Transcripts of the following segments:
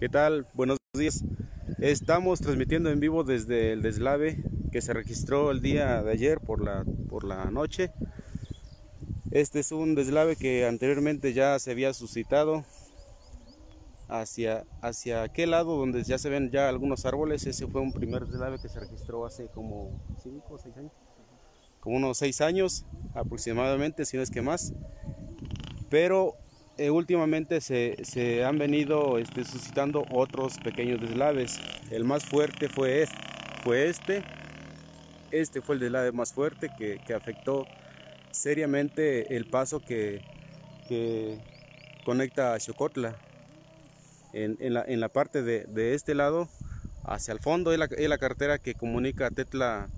¿Qué tal? Buenos días. Estamos transmitiendo en vivo desde el deslave que se registró el día de ayer por la, por la noche. Este es un deslave que anteriormente ya se había suscitado hacia, hacia aquel lado donde ya se ven ya algunos árboles. Ese fue un primer deslave que se registró hace como 5 o 6 años. Como unos 6 años aproximadamente, si no es que más. Pero eh, últimamente se, han venido este, suscitando otros pequeños deslaves. El más fuerte fue este, este. Fue el deslave más fuerte que, afectó seriamente el paso que, conecta a Xocotla. En, la, parte de, este lado, hacia el fondo, es la, es la carretera que comunica Tetla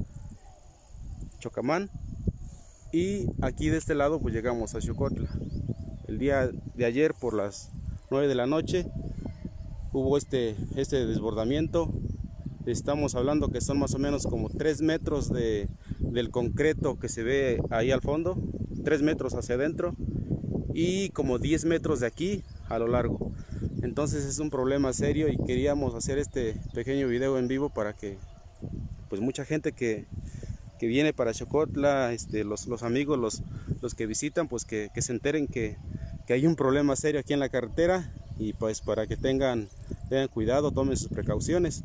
Chocamán. Y aquí de este lado, pues llegamos a Xocotla el día de ayer por las 9 de la noche hubo este, este desbordamiento. Estamos hablando que son más o menos como 3 metros de, del concreto que se ve ahí al fondo, 3 metros hacia adentro y como 10 metros de aquí a lo largo. Entonces es un problema serio y queríamos hacer este pequeño video en vivo para que pues mucha gente que, que viene para Chocotla, este, los, los amigos, los, los que visitan, pues que, que se enteren que, que hay un problema serio aquí en la carretera y pues para que tengan, tengan cuidado, tomen sus precauciones.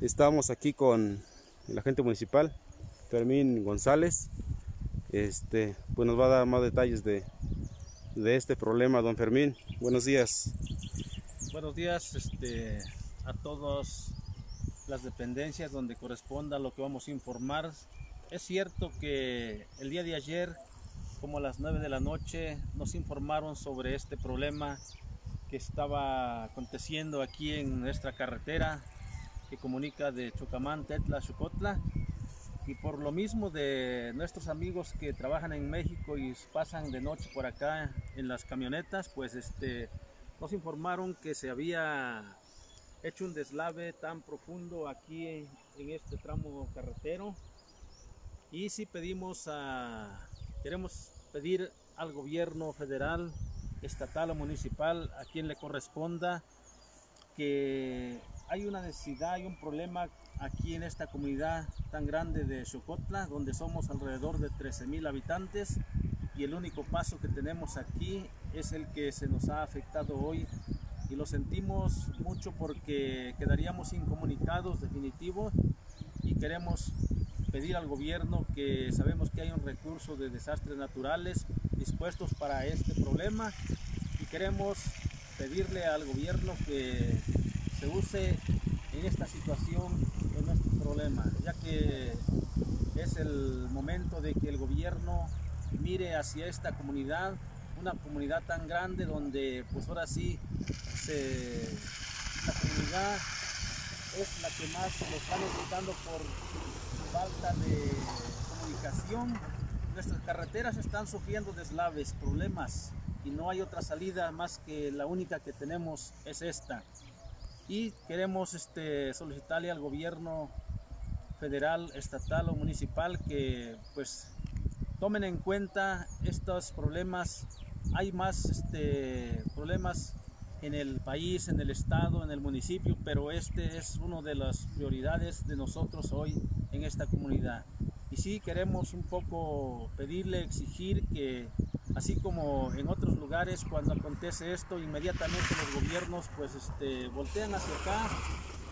Estamos aquí con el agente municipal, Fermín González. Este, pues nos va a dar más detalles de, de este problema, don Fermín. Buenos días. Buenos días este, a todas las dependencias donde corresponda lo que vamos a informar. Es cierto que el día de ayer como a las 9 de la noche nos informaron sobre este problema que estaba aconteciendo aquí en nuestra carretera que comunica de Chocamán, Tetla, Chocotla. Y por lo mismo de nuestros amigos que trabajan en México y pasan de noche por acá en las camionetas, pues este, nos informaron que se había hecho un deslave tan profundo aquí en, en este tramo carretero. Y si pedimos a, queremos pedir al gobierno federal, estatal o municipal, a quien le corresponda, que hay una necesidad, hay un problema aquí en esta comunidad tan grande de Xocotla, donde somos alrededor de 13 mil habitantes y el único paso que tenemos aquí es el que se nos ha afectado hoy. Y lo sentimos mucho porque quedaríamos incomunicados definitivo y queremos pedir al gobierno que sabemos que hay un recurso de desastres naturales dispuestos para este problema y queremos pedirle al gobierno que se use en esta situación en nuestro problema, ya que es el momento de que el gobierno mire hacia esta comunidad, una comunidad tan grande donde pues ahora sí la comunidad es la que más lo está necesitando por falta de comunicación. Nuestras carreteras están sufriendo deslaves, problemas y no hay otra salida más que la única que tenemos es esta. Y queremos este, solicitarle al gobierno federal, estatal o municipal que pues tomen en cuenta estos problemas. Hay más este, problemas en el país, en el estado, en el municipio, pero este es uno de las prioridades de nosotros hoy en esta comunidad. Y sí queremos un poco pedirle, exigir que así como en otros lugares cuando acontece esto, inmediatamente los gobiernos pues este, voltean hacia acá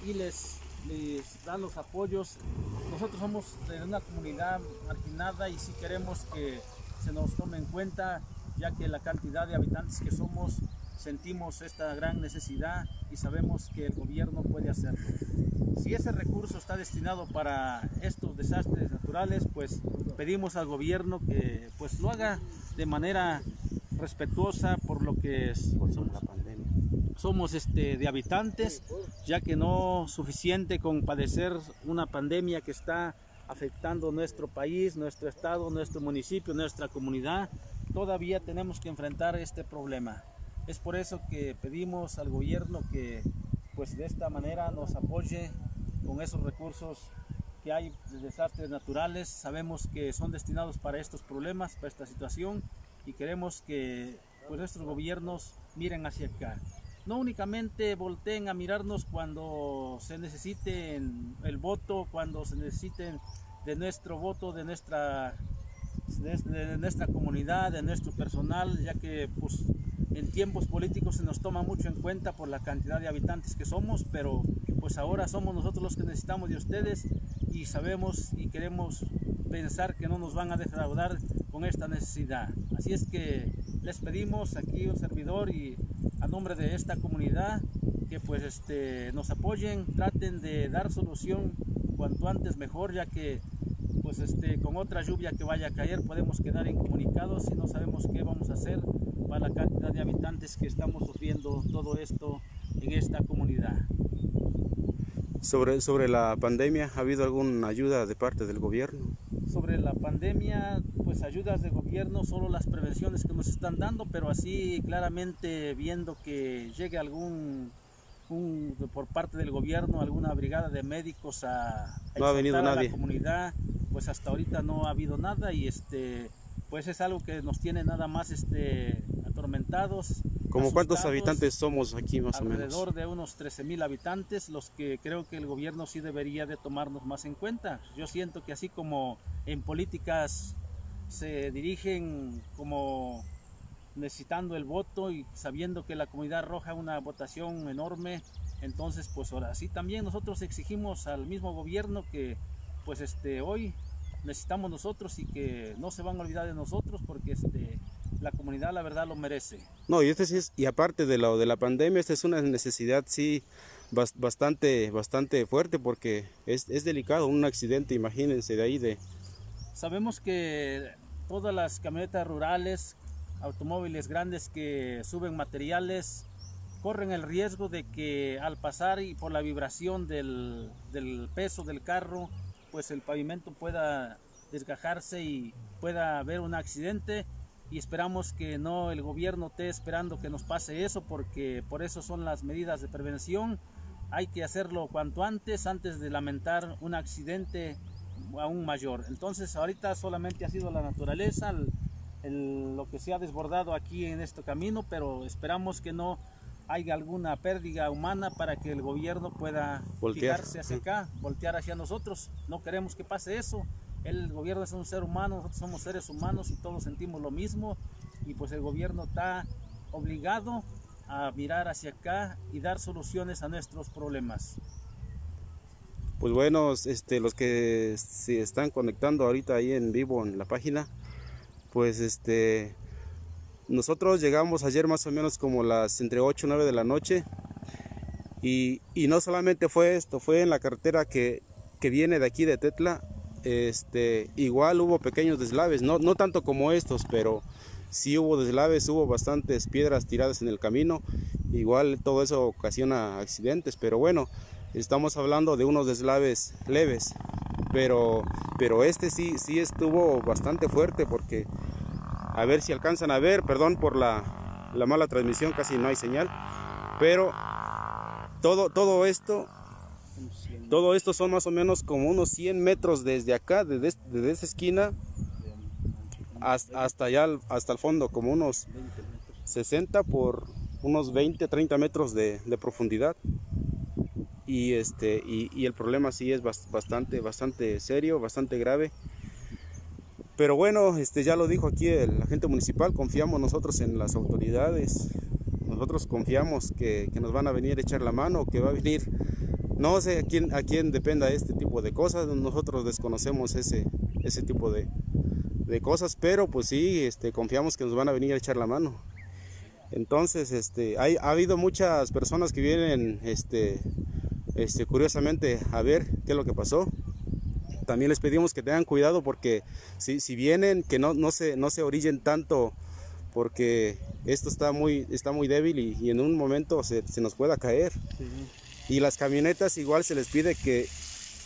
y les, les dan los apoyos. Nosotros somos de una comunidad marginada y sí queremos que se nos tome en cuenta ya que la cantidad de habitantes que somos sentimos esta gran necesidad y sabemos que el gobierno puede hacerlo. Si ese recurso está destinado para estos desastres naturales, pues pedimos al gobierno que pues lo haga de manera respetuosa por lo que somos, la pandemia. somos este, de habitantes, ya que no suficiente con padecer una pandemia que está afectando nuestro país, nuestro estado, nuestro municipio, nuestra comunidad, todavía tenemos que enfrentar este problema. Es por eso que pedimos al gobierno que pues de esta manera nos apoye con esos recursos que hay de desastres naturales. Sabemos que son destinados para estos problemas, para esta situación y queremos que pues, nuestros gobiernos miren hacia acá. no únicamente volteen a mirarnos cuando se necesite el voto, cuando se necesiten de nuestro voto, de nuestra, de nuestra comunidad, de nuestro personal, ya que pues, en tiempos políticos se nos toma mucho en cuenta por la cantidad de habitantes que somos, pero pues ahora somos nosotros los que necesitamos de ustedes y sabemos y queremos pensar que no nos van a defraudar con esta necesidad. Así es que les pedimos aquí un servidor y a nombre de esta comunidad que pues este, nos apoyen, traten de dar solución cuanto antes mejor, ya que pues este, con otra lluvia que vaya a caer podemos quedar incomunicados y no sabemos qué vamos a hacer para la cantidad de habitantes que estamos sufriendo todo esto en esta comunidad. Sobre, sobre la pandemia, ¿ha habido alguna ayuda de parte del gobierno? Sobre la pandemia, pues ayudas de gobierno, solo las prevenciones que nos están dando, pero así claramente viendo que llegue algún por parte del gobierno, alguna brigada de médicos a, no ha venido nadie. la comunidad, pues hasta ahorita no ha habido nada y este pues es algo que nos tiene nada más este atormentados. ¿Como cuántos habitantes somos aquí más o menos? Alrededor de unos 13 mil habitantes, los que creo que el gobierno sí debería de tomarnos más en cuenta. Yo siento que así como en políticas se dirigen como necesitando el voto y sabiendo que la comunidad arroja una votación enorme, entonces pues ahora sí también nosotros exigimos al mismo gobierno que pues este hoy necesitamos nosotros y que no se van a olvidar de nosotros porque este la comunidad la verdad lo merece. No, y este sí es, y aparte de lo de la pandemia, esta es una necesidad sí bastante bastante fuerte porque es, es delicado un accidente, imagínense de ahí de Sabemos que todas las camionetas rurales automóviles grandes que suben materiales corren el riesgo de que al pasar y por la vibración del, peso del carro, pues el pavimento pueda desgajarse y pueda haber un accidente y esperamos que no el gobierno esté esperando que nos pase eso porque por eso son las medidas de prevención. Hay que hacerlo cuanto antes, antes de lamentar un accidente aún mayor. Entonces ahorita solamente ha sido la naturaleza, lo que se ha desbordado aquí en este camino, pero esperamos que no haya alguna pérdida humana para que el gobierno pueda voltearse hacia acá, voltear hacia nosotros. No queremos que pase eso. El gobierno es un ser humano, nosotros somos seres humanos y todos sentimos lo mismo y pues el gobierno está obligado a mirar hacia acá y dar soluciones a nuestros problemas. Pues bueno, este, los que se están conectando ahorita ahí en vivo en la página, pues este nosotros llegamos ayer más o menos como las entre 8 y 9 de la noche y, no solamente fue esto, fue en la carretera que, viene de aquí de Tetla, este, igual hubo pequeños deslaves, no, no tanto como estos, pero sí hubo deslaves, hubo bastantes piedras tiradas en el camino, igual todo eso ocasiona accidentes, pero bueno, estamos hablando de unos deslaves leves, pero, pero este sí, sí estuvo bastante fuerte porque a ver si alcanzan a ver, perdón por la, mala transmisión, casi no hay señal, pero todo, todo esto, todo esto son más o menos como unos 100 metros desde acá, desde, desde esa esquina hasta, allá, hasta el fondo, como unos 60 por unos 20, 30 metros de, profundidad. Y, este, y, el problema sí es bastante, bastante serio, bastante grave. Pero bueno, este, ya lo dijo aquí el agente municipal, confiamos nosotros en las autoridades, nosotros confiamos que, nos van a venir a echar la mano, que va a venir, no sé a quién, a quién dependa este tipo de cosas, nosotros desconocemos ese, ese tipo de, cosas, pero pues sí, este, confiamos que nos van a venir a echar la mano. Entonces, este, hay, ha habido muchas personas que vienen, este, este, curiosamente, a ver qué es lo que pasó también les pedimos que tengan cuidado porque si, si vienen, que no, no, se, no se orillen tanto porque esto está muy, está muy débil y, en un momento se, se nos pueda caer. Y las camionetas igual se les pide que,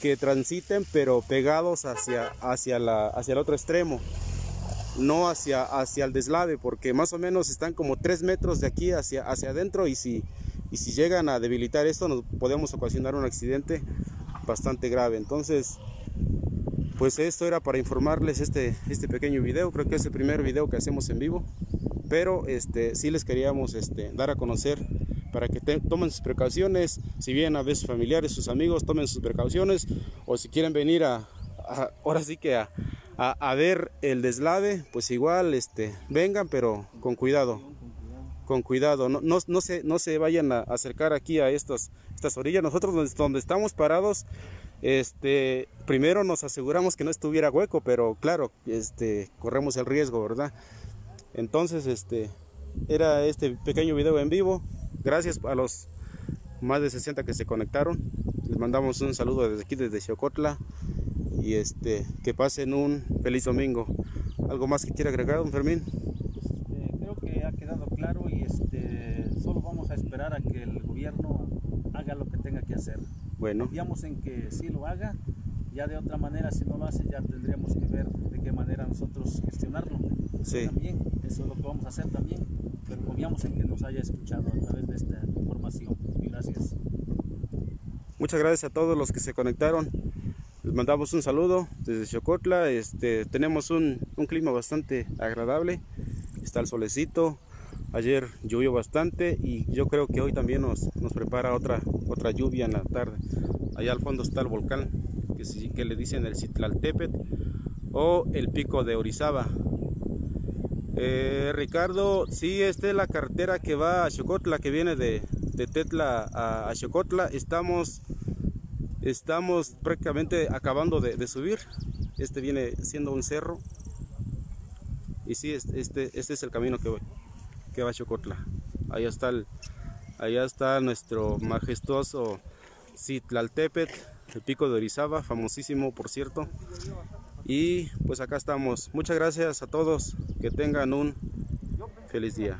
que transiten pero pegados hacia, hacia, la, hacia el otro extremo, no hacia, hacia el deslave porque más o menos están como 3 metros de aquí hacia, hacia adentro y si, y si llegan a debilitar esto nos podemos ocasionar un accidente bastante grave. Entonces pues esto era para informarles este, este pequeño video, creo que es el primer video que hacemos en vivo. pero este, sí les queríamos este, dar a conocer para que tomen sus precauciones, si vienen a ver sus familiares, sus amigos, tomen sus precauciones, o si quieren venir a, ahora sí que a, ver el deslave, pues igual este, vengan, pero con cuidado, con cuidado, no, no, se, no se vayan a acercar aquí a estas, estas orillas, nosotros donde estamos parados, este, primero nos aseguramos que no estuviera hueco, pero claro, este, corremos el riesgo, ¿verdad? Entonces, este, era este pequeño video en vivo. Gracias a los más de 60 que se conectaron. Les mandamos un saludo desde aquí, desde Xocotla. Y este, que pasen un feliz domingo. ¿Algo más que quiera agregar, don Fermín? Este, creo que ha quedado claro y este, solo vamos a esperar a que el gobierno haga lo que tenga que hacer. Bueno. Confiamos en que sí lo haga. Ya de otra manera, si no lo hace, ya tendríamos que ver de qué manera nosotros gestionarlo. Sí. También, eso es lo que vamos a hacer también. Pero confiamos en que nos haya escuchado a través de esta información. Gracias. Muchas gracias a todos los que se conectaron. Les mandamos un saludo desde Chocotla. Este, tenemos un, un clima bastante agradable. Está el solecito, Ayer llovió bastante y yo creo que hoy también nos, nos prepara otra, otra lluvia en la tarde. Allá al fondo está el volcán que, le dicen el Citlaltepet o el pico de Orizaba. Eh, Ricardo, sí, esta es la carretera que va a Chocotla, que viene de, Tetla a, a, Chocotla. Estamos, estamos prácticamente acabando de, subir. Este viene siendo un cerro. Y sí, este, este es el camino que que va Chocotla. Ahí está el, allá está nuestro majestuoso Citlaltepet, el pico de Orizaba, famosísimo por cierto. Y pues acá estamos. Muchas gracias a todos. Que tengan un feliz día.